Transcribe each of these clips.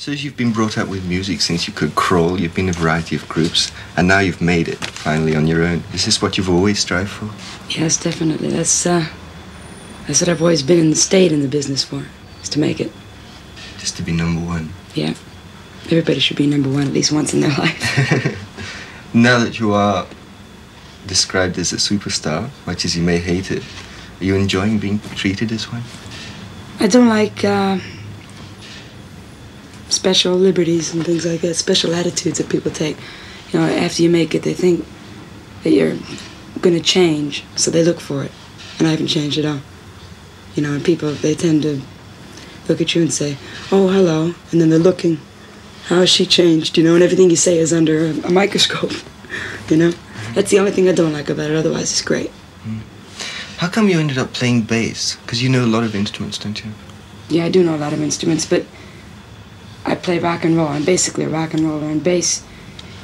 So you've been brought up with music since you could crawl, you've been in a variety of groups, and now you've made it, finally, on your own. Is this what you've always strived for? Yes, definitely. That's, uh, that's what I've always been in the state in the business for, is to make it. Just to be number one? Yeah. Everybody should be number one at least once in their life. now that you are described as a superstar, much as you may hate it, are you enjoying being treated this way? I don't like, uh, special liberties and things like that, special attitudes that people take. You know, after you make it, they think that you're going to change, so they look for it. And I haven't changed at all. You know, and people, they tend to look at you and say, oh, hello. And then they're looking, how has she changed? You know, and everything you say is under a, a microscope. You know? That's the only thing I don't like about it. Otherwise, it's great. Hmm. How come you ended up playing bass? Because you know a lot of instruments, don't you? Yeah, I do know a lot of instruments, but I play rock and roll. I'm basically a rock and roller, and bass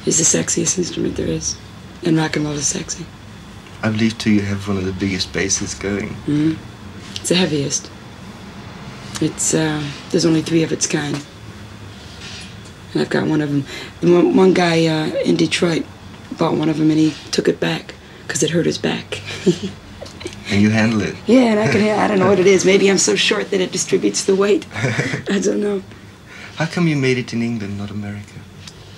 is the sexiest instrument there is. And rock and roll is sexy. I believe, too, you have one of the biggest basses going. hmm It's the heaviest. It's, uh, there's only three of its kind. And I've got one of them. One, one guy uh, in Detroit bought one of them and he took it back because it hurt his back. And you handle it. yeah, and I can, I don't know what it is. Maybe I'm so short that it distributes the weight. I don't know. How come you made it in England, not America?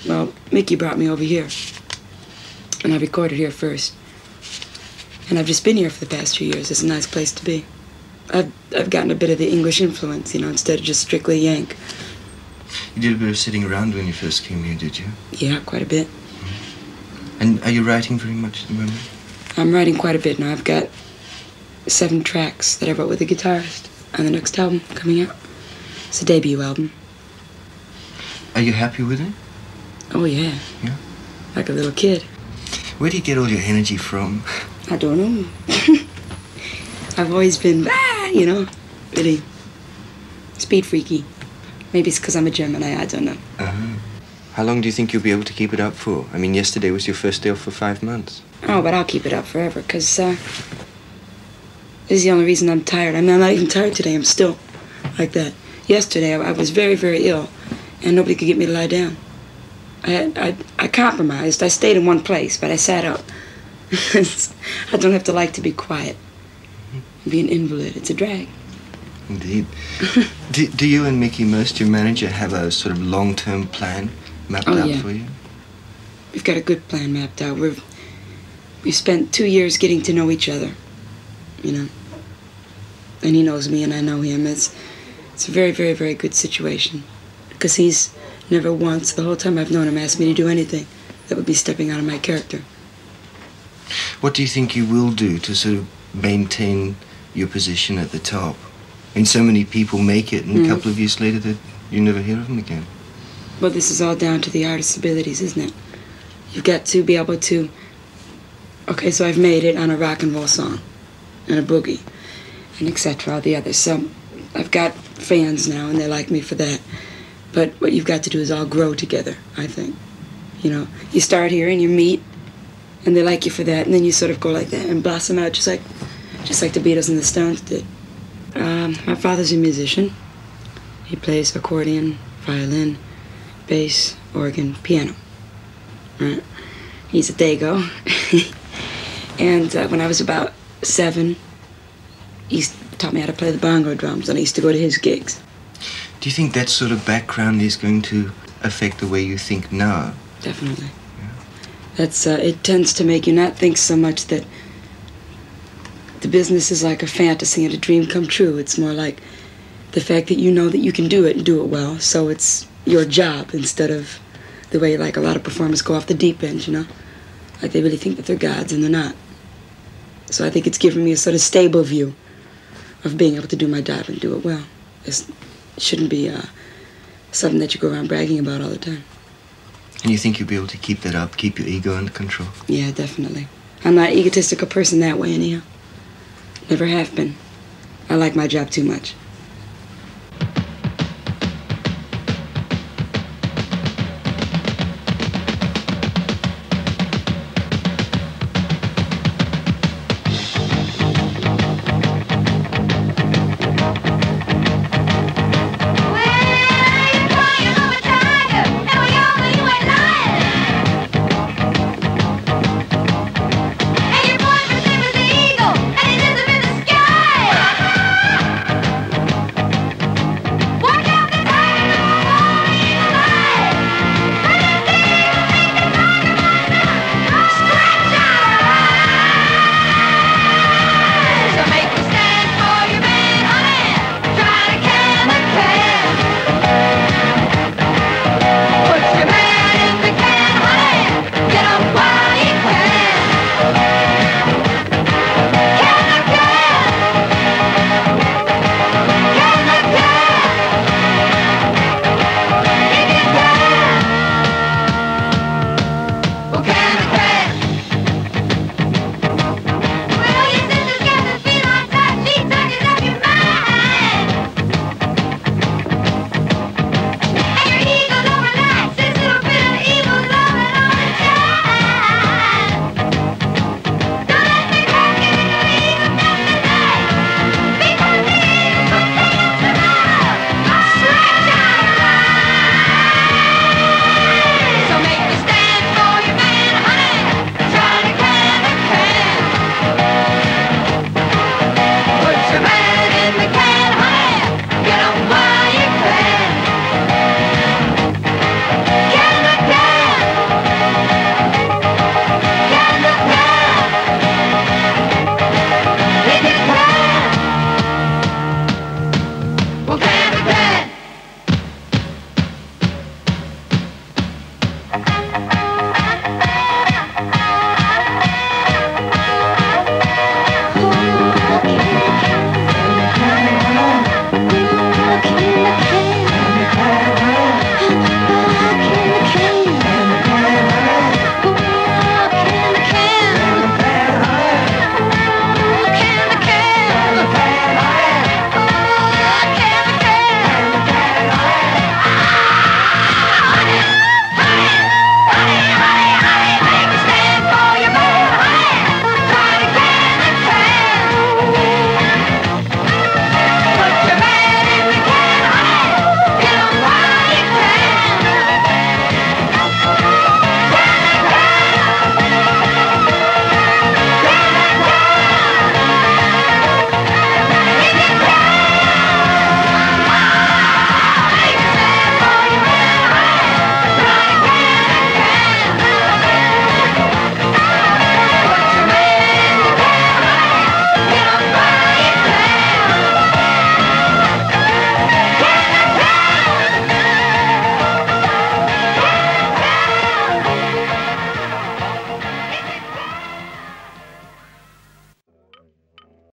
Well, Mickie brought me over here. And I recorded here first. And I've just been here for the past few years. It's a nice place to be. I've, I've gotten a bit of the English influence, you know, instead of just strictly Yank. You did a bit of sitting around when you first came here, did you? Yeah, quite a bit. Mm-hmm. And are you writing very much at the moment? I'm writing quite a bit now. I've got seven tracks that I wrote with a guitarist on the next album coming out. It's a debut album. Are you happy with it? Oh, yeah. Yeah? Like a little kid. Where do you get all your energy from? I don't know. I've always been, ah, you know, really speed freaky. Maybe it's because I'm a Gemini, I don't know. Uh-huh. How long do you think you'll be able to keep it up for? I mean, yesterday was your first day off for five months. Oh, but I'll keep it up forever, because uh, this is the only reason I'm tired. I mean, I'm not even tired today. I'm still like that. Yesterday, I, I was very, very ill, and nobody could get me to lie down. I, I, I compromised. I stayed in one place, but I sat up. I don't have to like to be quiet. Be an invalid. It's a drag. Indeed. do, do you and Mickie Most, your manager, have a sort of long-term plan mapped Oh, out yeah. for you? We've got a good plan mapped out. We've we spent two years getting to know each other, you know. And he knows me, and I know him. It's it's a very, very, very good situation, because he's never once the whole time I've known him asked me to do anything that would be stepping out of my character. What do you think you will do to sort of maintain your position at the top? I mean, so many people make it, and Mm. a couple of years later, that you never hear of them again. Well, this is all down to the artist's abilities, isn't it? You've got to be able to. Okay, so I've made it on a rock and roll song, and a boogie, and etc. All the others. So I've got fans now, and they like me for that. But what you've got to do is all grow together. I think. You know, you start here and you meet, and they like you for that, and then you sort of go like that and blossom out, just like, just like the Beatles and the Stones did. Um, my father's a musician. He plays accordion, violin, bass, organ, piano. Right? He's a dago. and uh, when I was about seven, he taught me how to play the bongo drums, and I used to go to his gigs. Do you think that sort of background is going to affect the way you think now? Definitely. That's uh, it tends to make you not think so much that the business is like a fantasy and a dream come true. It's more like the fact that you know that you can do it and do it well. So it's your job instead of the way like a lot of performers go off the deep end. You know, like they really think that they're gods and they're not. So I think it's given me a sort of stable view of being able to do my job and do it well. It's, it shouldn't be uh, something that you go around bragging about all the time. And you think you'll be able to keep that up, keep your ego under control? Yeah, definitely. I'm not an egotistical person that way, anyhow. Never have been. I like my job too much.